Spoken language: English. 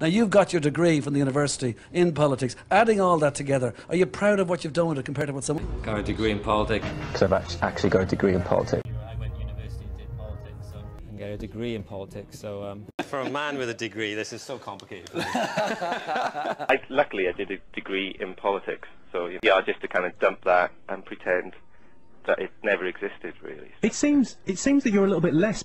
Now, you've got your degree from the university in politics. Adding all that together, are you proud of what you've done with it compared to what someone... Got a degree in politics. Because I've actually got a degree in politics. I went university and did politics, so And get a degree in politics, so um, For a man with a degree, this is so complicated. I, luckily, I did a degree in politics, so yeah, just to kind of dump that and pretend that it never existed, really. It seems it seems that you're a little bit less